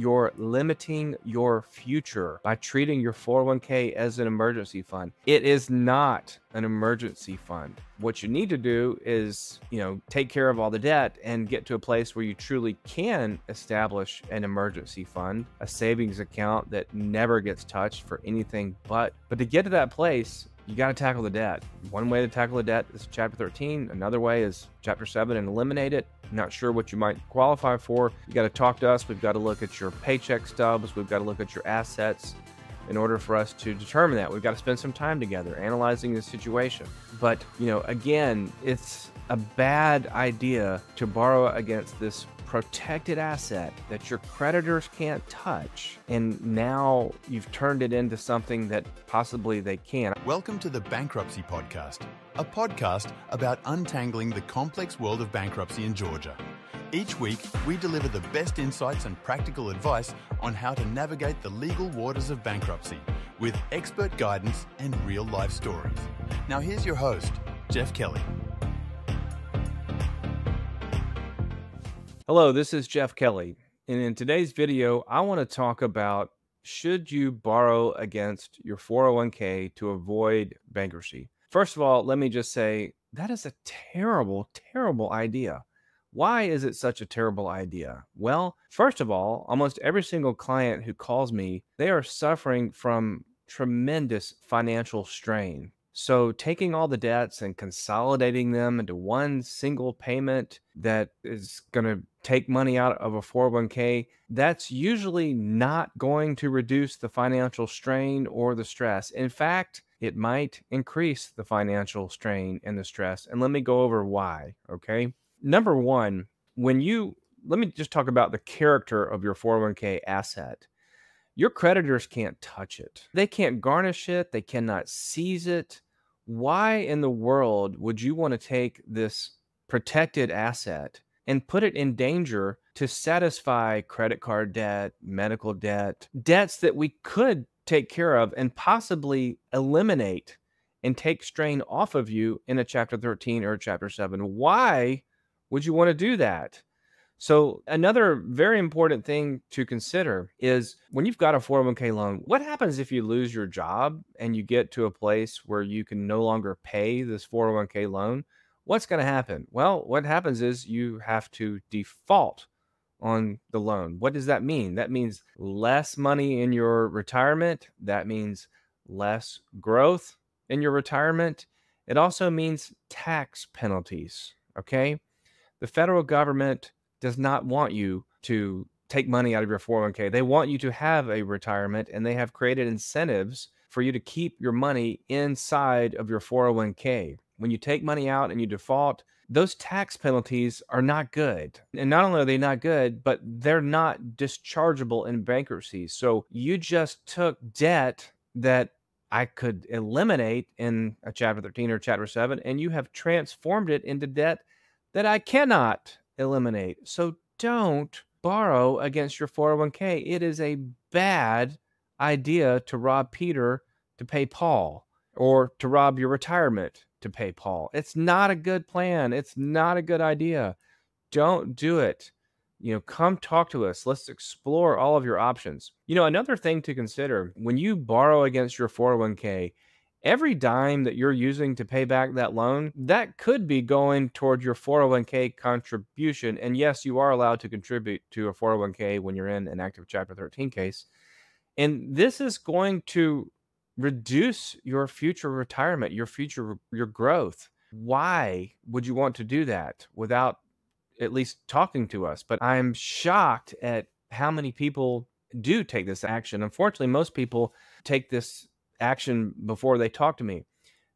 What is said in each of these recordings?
you're limiting your future by treating your 401k as an emergency fund. It is not an emergency fund. What you need to do is, you know, take care of all the debt and get to a place where you truly can establish an emergency fund, a savings account that never gets touched for anything but. But to get to that place, you got to tackle the debt. One way to tackle the debt is chapter 13. Another way is chapter 7 and eliminate it. Not sure what you might qualify for. You got to talk to us. We've got to look at your paycheck stubs. We've got to look at your assets in order for us to determine that. We've got to spend some time together analyzing the situation. But, you know, again, it's a bad idea to borrow against this protected asset that your creditors can't touch. And now you've turned it into something that possibly they can. Welcome to the Bankruptcy Podcast, a podcast about untangling the complex world of bankruptcy in Georgia. Each week, we deliver the best insights and practical advice on how to navigate the legal waters of bankruptcy with expert guidance and real life stories. Now, here's your host, Jeff Kelly. Hello, this is Jeff Kelly. And in today's video, I want to talk about should you borrow against your 401k to avoid bankruptcy? First of all, let me just say that is a terrible, terrible idea. Why is it such a terrible idea? Well, first of all, almost every single client who calls me, they are suffering from tremendous financial strain. So, taking all the debts and consolidating them into one single payment that is going to take money out of a 401k, that's usually not going to reduce the financial strain or the stress. In fact, it might increase the financial strain and the stress. And let me go over why. Okay. Number one, when you let me just talk about the character of your 401k asset. Your creditors can't touch it. They can't garnish it. They cannot seize it. Why in the world would you want to take this protected asset and put it in danger to satisfy credit card debt, medical debt, debts that we could take care of and possibly eliminate and take strain off of you in a chapter 13 or a chapter 7? Why would you want to do that? So, another very important thing to consider is when you've got a 401k loan, what happens if you lose your job and you get to a place where you can no longer pay this 401k loan? What's going to happen? Well, what happens is you have to default on the loan. What does that mean? That means less money in your retirement. That means less growth in your retirement. It also means tax penalties. Okay. The federal government does not want you to take money out of your 401k. They want you to have a retirement and they have created incentives for you to keep your money inside of your 401k. When you take money out and you default, those tax penalties are not good. And not only are they not good, but they're not dischargeable in bankruptcy. So you just took debt that I could eliminate in a chapter 13 or chapter 7, and you have transformed it into debt that I cannot eliminate. So don't borrow against your 401k. It is a bad idea to rob Peter to pay Paul or to rob your retirement to pay Paul. It's not a good plan. It's not a good idea. Don't do it. You know, come talk to us. Let's explore all of your options. You know, another thing to consider when you borrow against your 401k, every dime that you're using to pay back that loan, that could be going toward your 401k contribution. And yes, you are allowed to contribute to a 401k when you're in an active Chapter 13 case. And this is going to reduce your future retirement, your future, your growth. Why would you want to do that without at least talking to us? But I'm shocked at how many people do take this action. Unfortunately, most people take this action before they talk to me.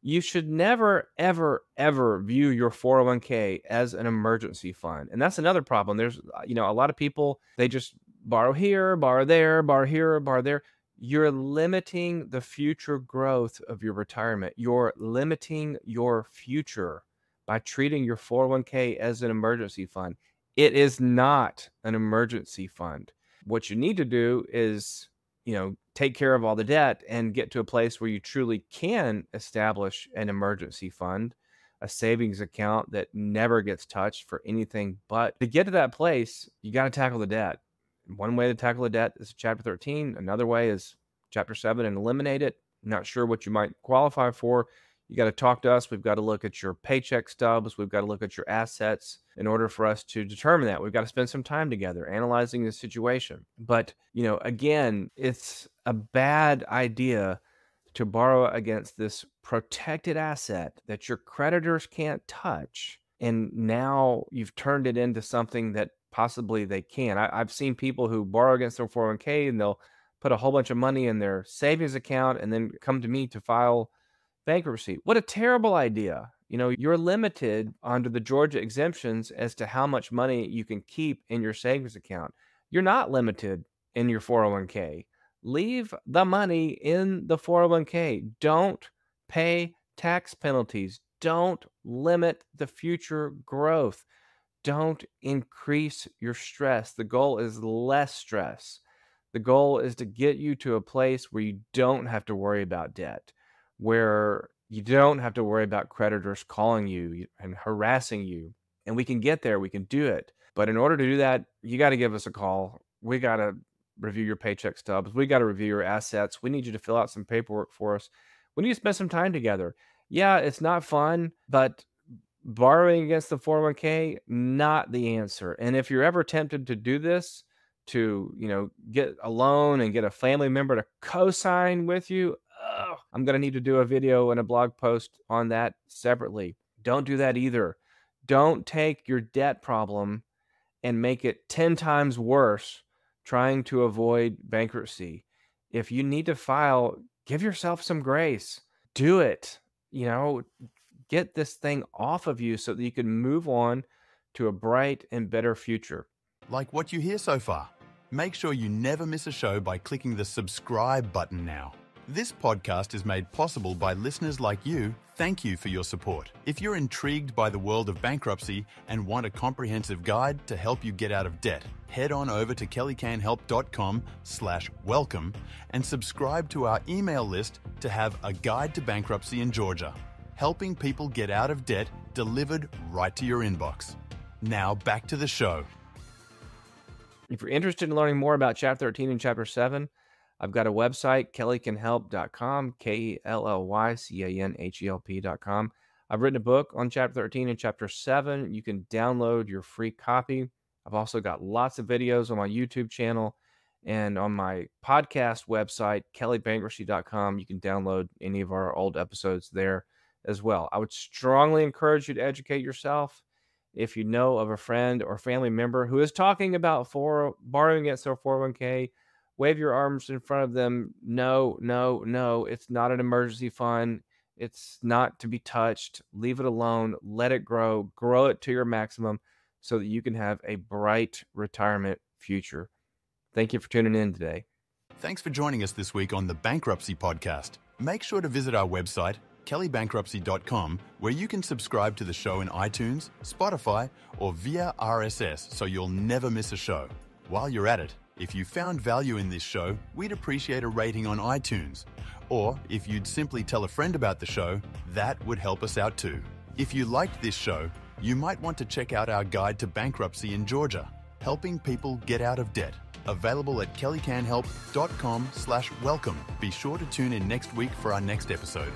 You should never, ever, ever view your 401k as an emergency fund. And that's another problem. There's, uh, you know, a lot of people, they just borrow here, borrow there, borrow here, borrow there. You're limiting the future growth of your retirement. You're limiting your future by treating your 401k as an emergency fund. It is not an emergency fund. What you need to do is you know take care of all the debt and get to a place where you truly can establish an emergency fund a savings account that never gets touched for anything but to get to that place you got to tackle the debt One way to tackle the debt is chapter 13. Another way is chapter 7 and eliminate it. Not sure what you might qualify for. You got to talk to us. We've got to look at your paycheck stubs. We've got to look at your assets in order for us to determine that. We've got to spend some time together analyzing the situation. But, you know, again, it's a bad idea to borrow against this protected asset that your creditors can't touch. And now you've turned it into something that possibly they can. I, have seen people who borrow against their 401k and they'll put a whole bunch of money in their savings account and then come to me to file bankruptcy. What a terrible idea. You know, you're limited under the Georgia exemptions as to how much money you can keep in your savings account. You're not limited in your 401k. Leave the money in the 401k. Don't pay tax penalties. Don't limit the future growth. Don't increase your stress. The goal is less stress. The goal is to get you to a place where you don't have to worry about debt where you don't have to worry about creditors calling you and harassing you. And we can get there, we can do it. But in order to do that, you got to give us a call. We got to review your paycheck stubs. We got to review your assets. We need you to fill out some paperwork for us. We need to spend some time together. Yeah, it's not fun, but borrowing against the 401k not the answer. And if you're ever tempted to do this, to, you know, get a loan and get a family member to co-sign with you, I'm going to need to do a video and a blog post on that separately. Don't do that either. Don't take your debt problem and make it 10 times worse trying to avoid bankruptcy. If you need to file, give yourself some grace. Do it. You know, get this thing off of you so that you can move on to a bright and better future. Like what you hear so far. Make sure you never miss a show by clicking the subscribe button now. This podcast is made possible by listeners like you. Thank you for your support. If you're intrigued by the world of bankruptcy and want a comprehensive guide to help you get out of debt, head on over to kellycanhelp.com slash welcome and subscribe to our email list to have a guide to bankruptcy in Georgia, helping people get out of debt delivered right to your inbox. Now back to the show. If you're interested in learning more about Chapter 13 and Chapter 7, I've got a website, kellycanhelp.com, K E L L Y C A N H E L P.com. I've written a book on chapter 13 and chapter 7. You can download your free copy. I've also got lots of videos on my YouTube channel and on my podcast website, kellybankruptcy.com. You can download any of our old episodes there as well. I would strongly encourage you to educate yourself. If you know of a friend or family member who is talking about for borrowing against their 401k, wave your arms in front of them. No, no, no. It's not an emergency fund. It's not to be touched. Leave it alone. Let it grow. Grow it to your maximum so that you can have a bright retirement future. Thank you for tuning in today. Thanks for joining us this week on the Bankruptcy Podcast. Make sure to visit our website, kellybankruptcy.com, where you can subscribe to the show in iTunes, Spotify, or via RSS so you'll never miss a show. While you're at it, if you found value in this show, we'd appreciate a rating on iTunes. Or if you'd simply tell a friend about the show, that would help us out too. If you liked this show, you might want to check out our guide to bankruptcy in Georgia, helping people get out of debt. Available at kellycanhelp.com slash welcome. Be sure to tune in next week for our next episode.